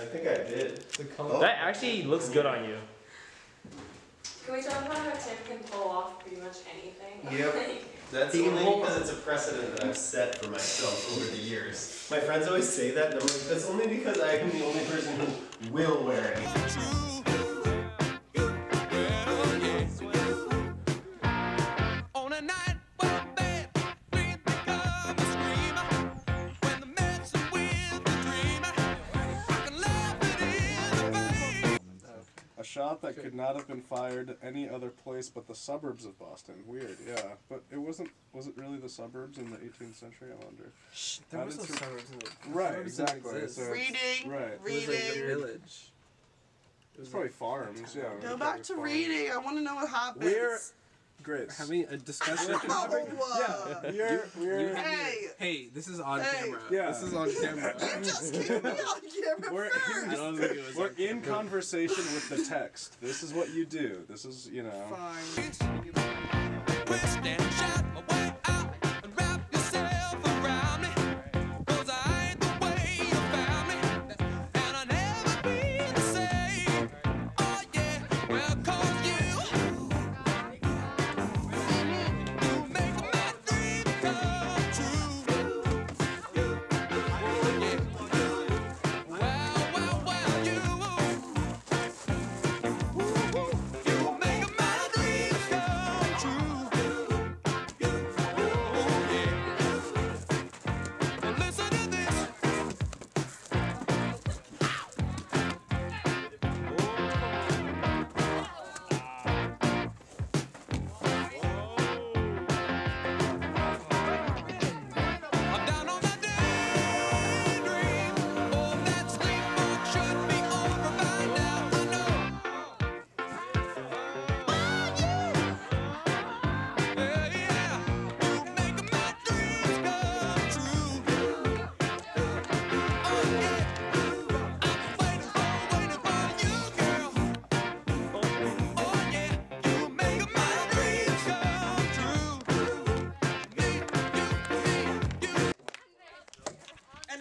it. The oh. color. That actually looks good on you. Can we talk about how Tim can pull off pretty much anything? Yep. Like, That's He can only because it's a precedent that I've set for myself over the years. My friends always say that, and I'm like, that's only because I am the only person who will wear it. Shot that could not have been fired any other place but the suburbs of Boston. Weird, yeah. But it wasn't. Was it really the suburbs in the 18th century? I wonder. There How was no did suburbs in the Right, suburbs exactly. So- Reading, Right. It was like a reading. village. It It's was probably farms. Yeah. Go back to farms. reading. I want to know what happens. We're Grace. having a discussion. Oh, uh, We're we're Hey, Hey, this is on Hey. camera. Yeah. This is on camera. you just came me on camera We're- I first. don't think it was. we're on in camera. conversation with the text. This is what you do. This is you know. Fine.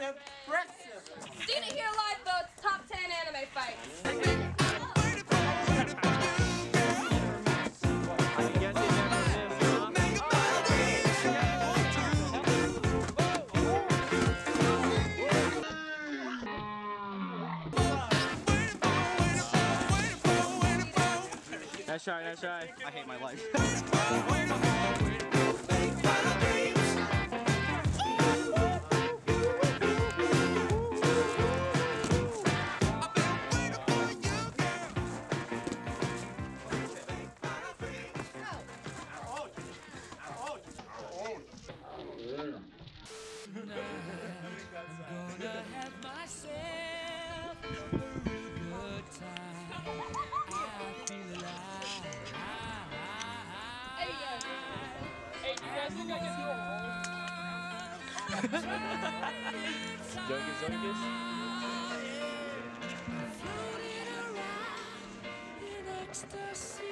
Impressive. Dina here live votes top 10 anime fights. Nice try, nice try. I hate my life. Jokus, jokus. Floating around in ecstasy,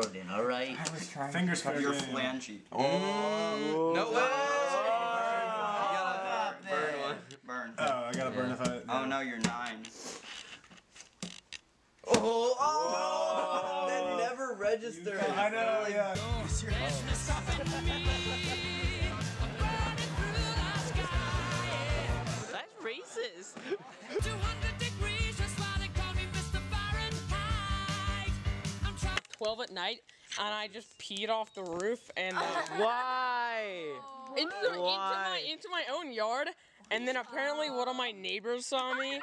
Corbin, alright? Fingers for Your flangey. Oh. No way! Burn one. Burn. Oh, I gotta burn if I. Oh no, you're nine. Oh, oh, oh that never registered. I know. Yeah. 12 at night and I just peed off the roof and uh, Why? into, into my Why? into my own yard and then apparently one of my neighbors saw me